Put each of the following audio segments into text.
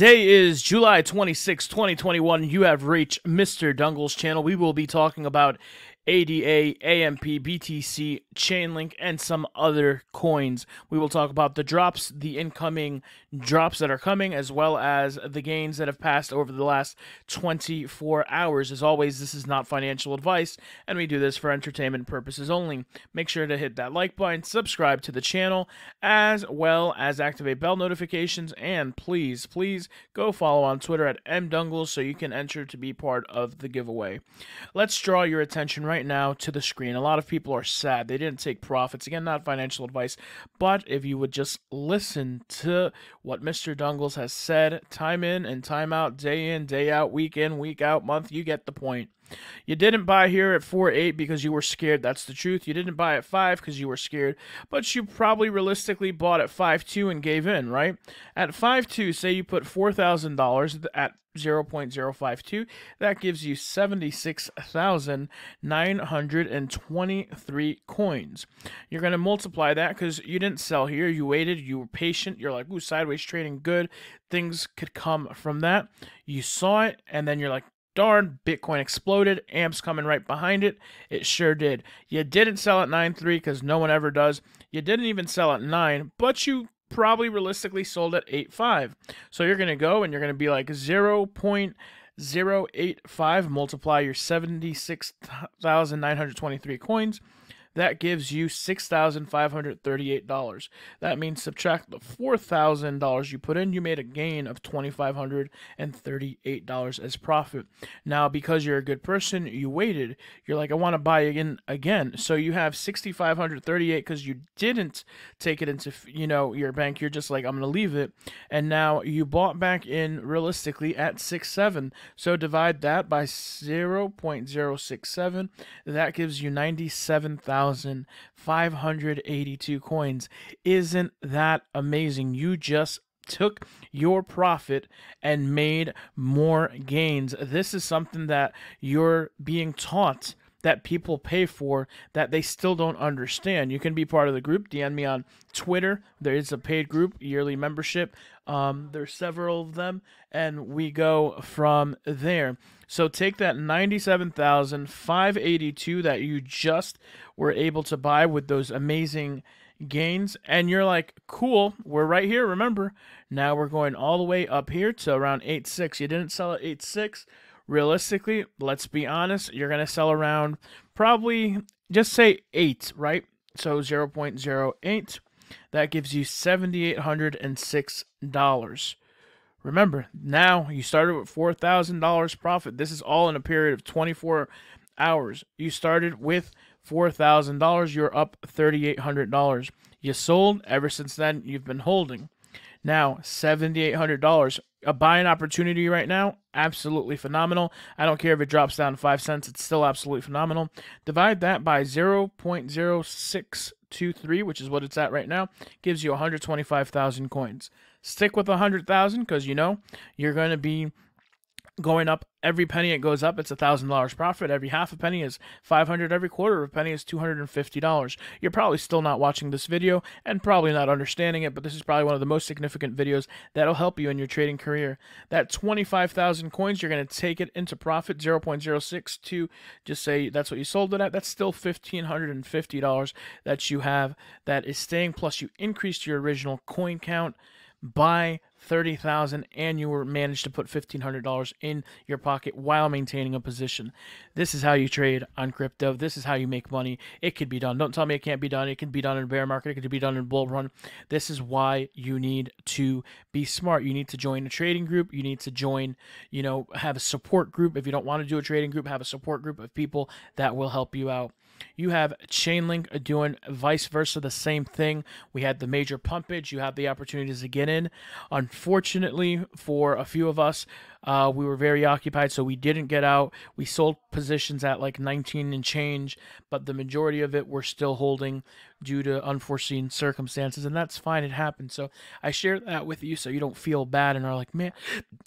Today is July 26, 2021. You have reached Mr. Dungles' channel. We will be talking about ADA, AMP, BTC, Chainlink, and some other coins. We will talk about the drops, the incoming drops that are coming, as well as the gains that have passed over the last 24 hours. As always, this is not financial advice, and we do this for entertainment purposes only. Make sure to hit that like button, subscribe to the channel, as well as activate bell notifications, and please, please go follow on Twitter at mdungles so you can enter to be part of the giveaway. Let's draw your attention right now to the screen. A lot of people are sad they didn't take profits. Again, not financial advice, but if you would just listen to what Mr. Dungles has said time in and time out, day in, day out, week in, week out, month, you get the point. You didn't buy here at 4 8 because you were scared. That's the truth. You didn't buy at 5 because you were scared. But you probably realistically bought at 5 2 and gave in, right? At 5 2, say you put $4,000 at 0.052, that gives you 76,923 coins. You're going to multiply that because you didn't sell here. You waited. You were patient. You're like, ooh, sideways trading, good. Things could come from that. You saw it, and then you're like, darn, Bitcoin exploded. AMP's coming right behind it. It sure did. You didn't sell at 9.3 because no one ever does. You didn't even sell at 9, but you probably realistically sold at 8.5. So you're going to go and you're going to be like 0.085 multiply your 76,923 coins that gives you $6,538. That means subtract the $4,000 you put in, you made a gain of $2,538 as profit. Now, because you're a good person, you waited. You're like, I want to buy again, again. So you have 6,538 because you didn't take it into, you know, your bank. You're just like, I'm going to leave it. And now you bought back in realistically at 6.7. So divide that by 0.067. That gives you 97,000. 1,582 coins. Isn't that amazing? You just took your profit and made more gains. This is something that you're being taught that people pay for that they still don't understand. You can be part of the group. DM me on Twitter. There is a paid group, yearly membership. Um, there's several of them, and we go from there. So take that 97,582 that you just were able to buy with those amazing gains, and you're like, cool, we're right here. Remember, now we're going all the way up here to around 8.6. You didn't sell at 8.6 realistically, let's be honest, you're going to sell around probably just say 8, right? So 0.08. That gives you $7,806. Remember, now you started with $4,000 profit. This is all in a period of 24 hours. You started with $4,000. You're up $3,800. You sold. Ever since then, you've been holding. Now, $7,800. A buying opportunity right now, absolutely phenomenal. I don't care if it drops down to 5 cents, it's still absolutely phenomenal. Divide that by 0.0623, which is what it's at right now, gives you 125,000 coins. Stick with 100,000 because you know you're going to be going up every penny it goes up it's a thousand dollars profit. Every half a penny is 500 every quarter of a penny is 250 dollars. You're probably still not watching this video and probably not understanding it but this is probably one of the most significant videos that'll help you in your trading career. That 25,000 coins you're going to take it into profit 0.06 to just say that's what you sold it at. That's still $1550 that you have that is staying plus you increased your original coin count by 30,000 and you were managed to put $1500 in your pocket while maintaining a position. This is how you trade on crypto. This is how you make money. It could be done. Don't tell me it can't be done. It can be done in a bear market. It could be done in a bull run. This is why you need to be smart. You need to join a trading group. You need to join, you know, have a support group. If you don't want to do a trading group, have a support group of people that will help you out. You have Chainlink doing vice versa, the same thing. We had the major pumpage. You have the opportunities to get in. Unfortunately, for a few of us, uh, we were very occupied, so we didn't get out. We sold positions at like 19 and change, but the majority of it we're still holding due to unforeseen circumstances, and that's fine. It happened. So I share that with you so you don't feel bad and are like, man,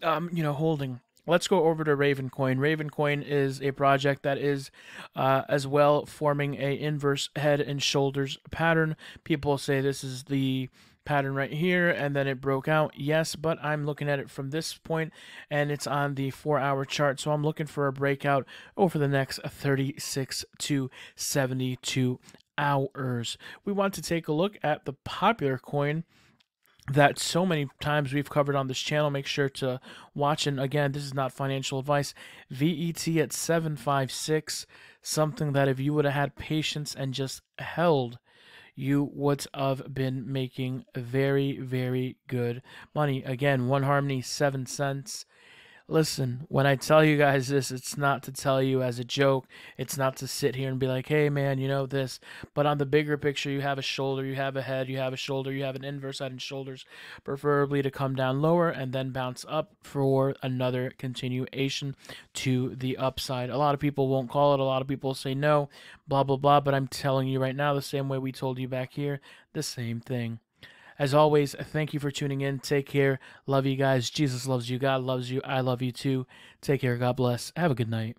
um, you know, holding let's go over to Ravencoin. Ravencoin is a project that is uh, as well forming a inverse head and shoulders pattern. People say this is the pattern right here and then it broke out. Yes, but I'm looking at it from this point and it's on the four hour chart. So I'm looking for a breakout over the next 36 to 72 hours. We want to take a look at the popular coin that so many times we've covered on this channel. Make sure to watch. And again, this is not financial advice. VET at 756, something that if you would have had patience and just held, you would have been making very, very good money. Again, one harmony, seven cents. Listen, when I tell you guys this, it's not to tell you as a joke. It's not to sit here and be like, hey, man, you know this. But on the bigger picture, you have a shoulder, you have a head, you have a shoulder, you have an inverse head and shoulders, preferably to come down lower and then bounce up for another continuation to the upside. A lot of people won't call it, a lot of people say no, blah, blah, blah. But I'm telling you right now, the same way we told you back here, the same thing. As always, thank you for tuning in. Take care. Love you guys. Jesus loves you. God loves you. I love you too. Take care. God bless. Have a good night.